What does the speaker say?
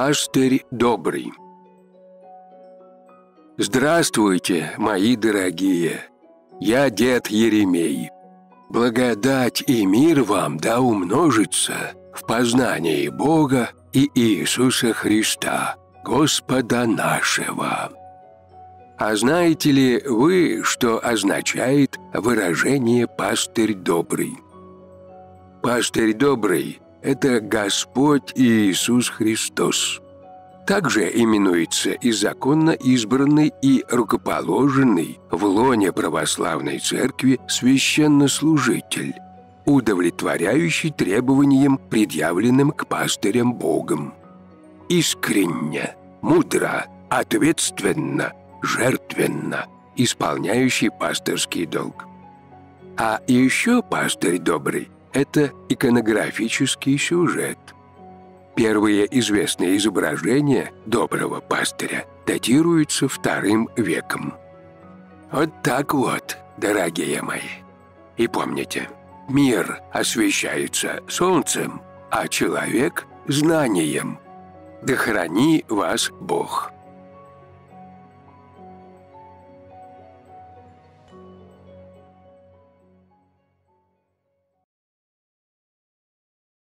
Пастырь добрый. Здравствуйте, мои дорогие! Я дед Еремей. Благодать и мир вам да умножится в познании Бога и Иисуса Христа, Господа нашего. А знаете ли вы, что означает выражение «пастырь добрый»? Пастырь добрый – это Господь Иисус Христос. Также именуется и законно избранный и рукоположенный в лоне православной церкви священнослужитель, удовлетворяющий требованиям, предъявленным к пастырям Богом. Искренне, мудро, ответственно, жертвенно, исполняющий пастырский долг. А еще пастырь добрый – это иконографический сюжет. Первые известные изображения доброго пастыря датируются вторым веком. Вот так вот, дорогие мои. И помните, мир освещается солнцем, а человек – знанием. Да храни вас Бог.